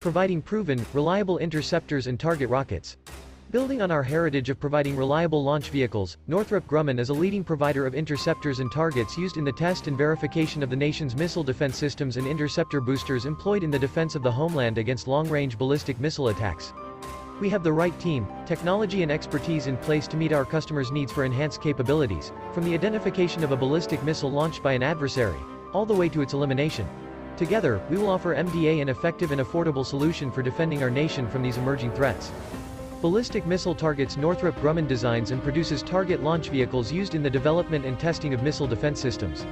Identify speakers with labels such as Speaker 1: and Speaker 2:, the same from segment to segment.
Speaker 1: providing proven, reliable interceptors and target rockets. Building on our heritage of providing reliable launch vehicles, Northrop Grumman is a leading provider of interceptors and targets used in the test and verification of the nation's missile defense systems and interceptor boosters employed in the defense of the homeland against long-range ballistic missile attacks. We have the right team, technology and expertise in place to meet our customers' needs for enhanced capabilities, from the identification of a ballistic missile launched by an adversary, all the way to its elimination. Together, we will offer MDA an effective and affordable solution for defending our nation from these emerging threats. Ballistic missile targets Northrop Grumman designs and produces target launch vehicles used in the development and testing of missile defense systems.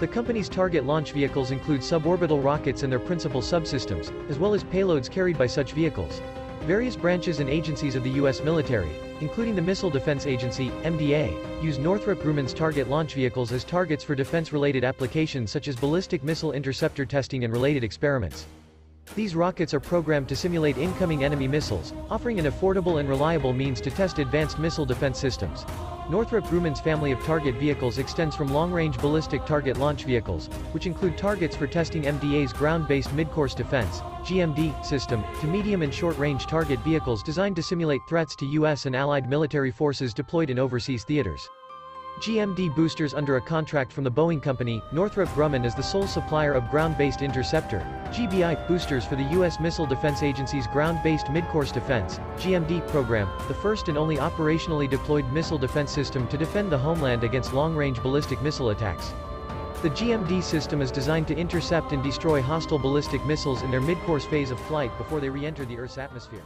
Speaker 1: The company's target launch vehicles include suborbital rockets and their principal subsystems, as well as payloads carried by such vehicles. Various branches and agencies of the U.S. military, including the Missile Defense Agency, MDA, use Northrop Grumman's target launch vehicles as targets for defense-related applications such as ballistic missile interceptor testing and related experiments. These rockets are programmed to simulate incoming enemy missiles, offering an affordable and reliable means to test advanced missile defense systems. Northrop Grumman's family of target vehicles extends from long-range ballistic target launch vehicles, which include targets for testing MDA's ground-based midcourse defense GMD, system, to medium and short-range target vehicles designed to simulate threats to U.S. and allied military forces deployed in overseas theaters. GMD boosters under a contract from the Boeing Company, Northrop Grumman is the sole supplier of ground-based interceptor, GBI, boosters for the U.S. Missile Defense Agency's Ground-Based Midcourse Defense, GMD, program, the first and only operationally deployed missile defense system to defend the homeland against long-range ballistic missile attacks. The GMD system is designed to intercept and destroy hostile ballistic missiles in their midcourse phase of flight before they re-enter the Earth's atmosphere.